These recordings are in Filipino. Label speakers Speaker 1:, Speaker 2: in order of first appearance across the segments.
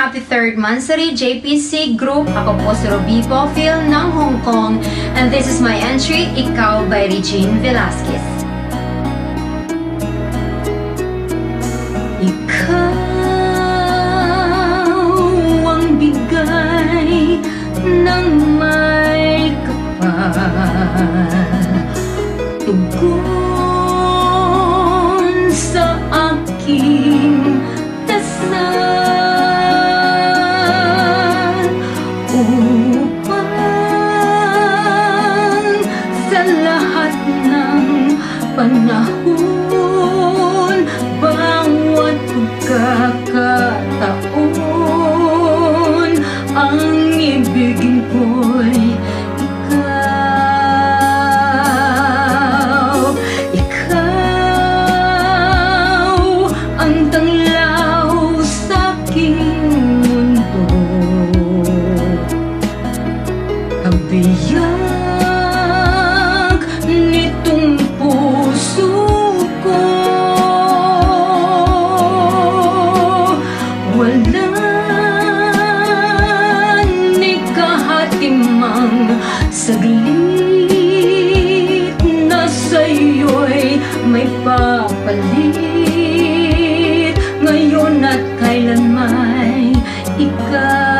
Speaker 1: happy third monthsary JPC Group. Ako po si Ruby Bofil ng Hong Kong. And this is my entry, Ikaw by Regine Velasquez. Ikaw ang bigay ng may kapal lahat ng panahon Bawat pagkakataon Ang ibigin ko'y saglit na sa'yo'y may papalit. Ngayon at kailanman ikaw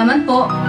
Speaker 1: salamat po.